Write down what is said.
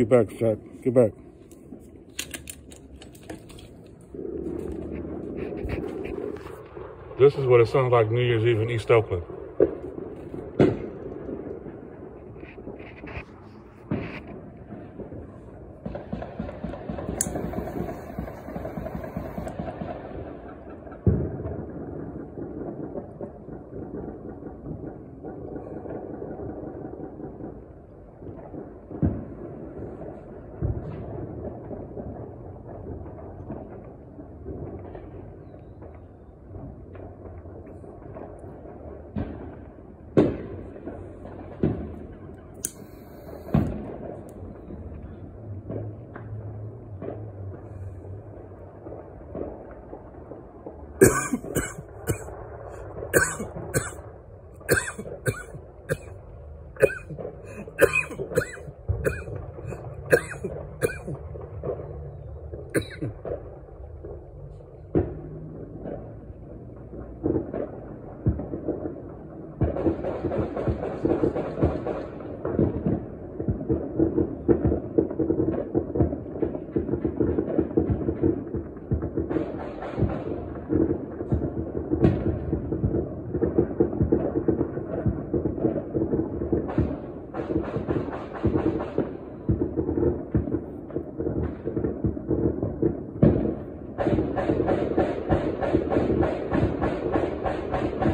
Get back, Jack. Get back. This is what it sounds like New Year's Eve in East Oakland. Ahem.